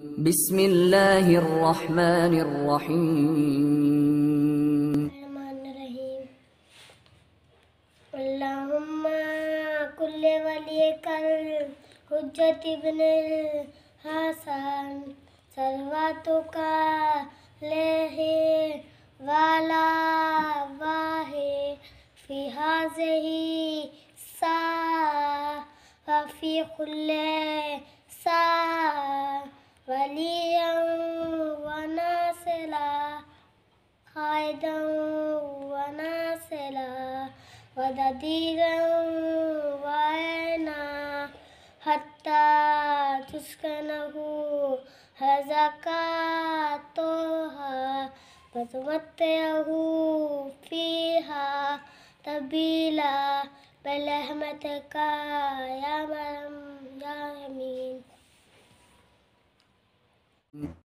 بسم الله الرحمن الرحيم. الرحمن الرحيم. اللهم كل وليك الحجة ابن الحسن. صلواتك عليه وعلى آله في هذه الساعة. وفي كل ساعة. وليا وناصرا قائدا وناصرا ودديرا وعينا حتى تسكنه زكاتها وتمتعه فيها طبيلا برحمتك يا مرم يا Mm-hmm.